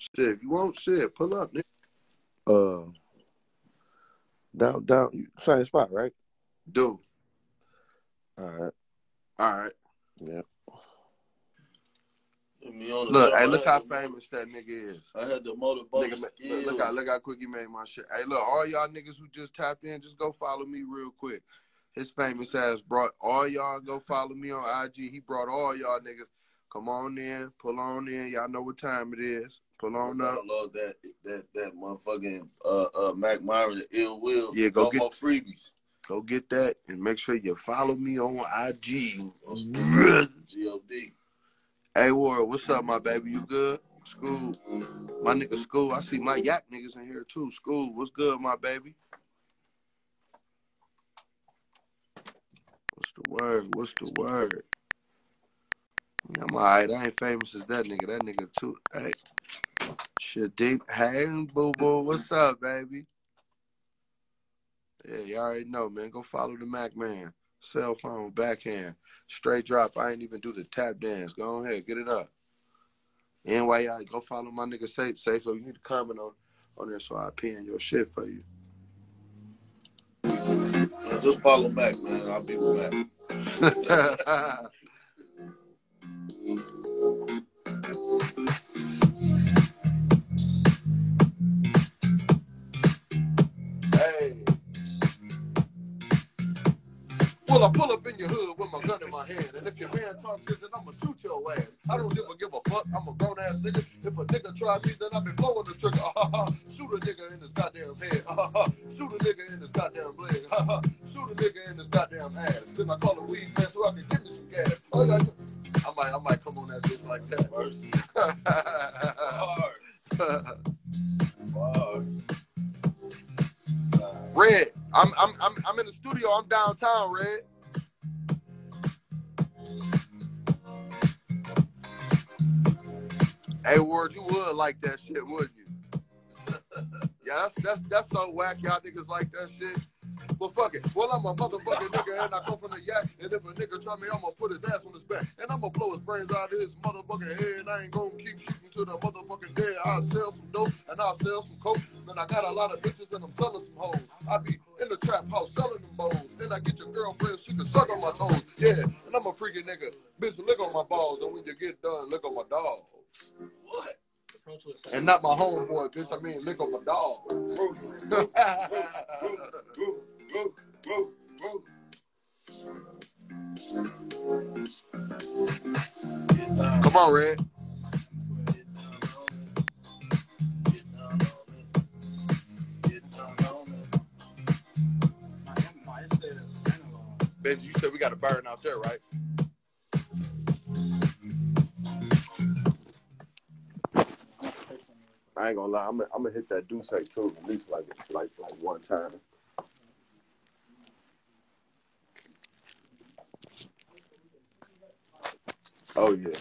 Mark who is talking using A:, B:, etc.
A: Shit, if you want shit, pull up, nigga.
B: Uh, down, down, same spot, right?
A: Do.
B: All right.
A: All right.
B: Yeah.
C: Put me on the
A: Look, hey, look how famous that nigga is.
C: I had the motorboat
A: Nigga, look, look how look how quick he made my shit. Hey, look, all y'all niggas who just tapped in, just go follow me real quick. His famous ass brought all y'all go follow me on IG. He brought all y'all niggas. Come on in, pull on in. Y'all know what time it is. Pull on up.
C: Download that that that motherfucking uh uh Mackk Myron the ill will.
A: Yeah, go
C: no
A: get-
C: more freebies.
A: Go get that and make sure you follow me on IG.
C: God.
A: Hey Ward, what's up, my baby? You good? School. My nigga School. I see my yak niggas in here too. School, what's good, my baby? What's the word? What's the word? Yeah, I'm alright. I ain't famous as that nigga. That nigga too. Hey. Deep. Hey, boo boo. What's up, baby? Yeah, you already know, man. Go follow the Mac man. Cell phone, backhand. Straight drop. I ain't even do the tap dance. Go ahead, get it up. NYI, go follow my nigga Safe. Safe, so you need to comment on, on there so I pin your shit for you.
C: Yeah, just follow Mac, man. I'll be with Mac.
A: Well, I pull up in your hood with my gun in my hand, and if your man talks shit, then I'ma shoot your ass. I don't ever give a fuck. I'm a grown ass nigga. If a nigga try me, then I've been blowing the trigger. Shoot a nigga in his goddamn head. Shoot a nigga in his goddamn leg. Shoot a nigga in his goddamn ass. Then I call a weed man so I can give me some gas. Oh, yeah, I might, I might come on that bitch like that.
C: Mercy. Bars. Bars.
A: Red, I'm I'm I'm I'm in the studio. I'm downtown, Red. Hey, Ward, you would like that shit, wouldn't you? yeah, that's that's that's so whack. Y'all niggas like that shit. Well, fuck it. Well, I'm a motherfucking nigga and I come from the yak. And if a nigga try me, I'm gonna put his ass on his back. And I'm gonna blow his brains out of his motherfucking head. And I ain't gonna keep shooting to the motherfucking dead. I'll sell some dope and I'll sell some coke. Then I got a lot of bitches and I'm selling some hoes. I be in the trap house selling them bowls. Then I get your girlfriend, she can suck on my toes. Yeah, and I'm a freaking nigga. Bitch, lick on my balls. And when you get done, lick on my dog.
C: What?
A: And not my homeboy, bitch. I mean, lick on my dog. Come on, Red. Benji, you said we got a burn out there, right? I ain't gonna lie, I'm gonna, hit that say too, at least like like like one time. Oh yeah.